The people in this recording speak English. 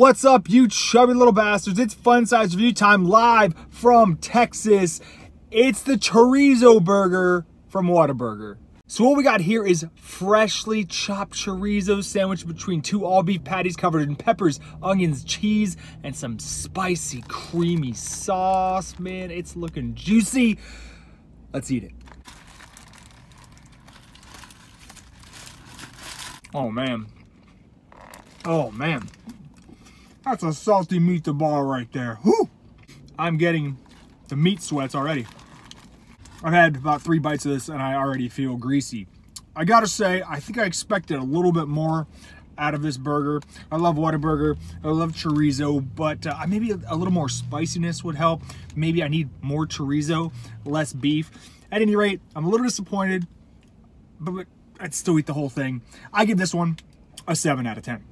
What's up, you chubby little bastards? It's Fun Size Review time live from Texas. It's the chorizo burger from Whataburger. So what we got here is freshly chopped chorizo sandwich between two all beef patties covered in peppers, onions, cheese, and some spicy creamy sauce. Man, it's looking juicy. Let's eat it. Oh man. Oh man. That's a salty meatball right there. Whew! I'm getting the meat sweats already. I've had about three bites of this and I already feel greasy. I gotta say, I think I expected a little bit more out of this burger. I love Whataburger, I love chorizo, but uh, maybe a, a little more spiciness would help. Maybe I need more chorizo, less beef. At any rate, I'm a little disappointed, but I'd still eat the whole thing. I give this one a 7 out of 10.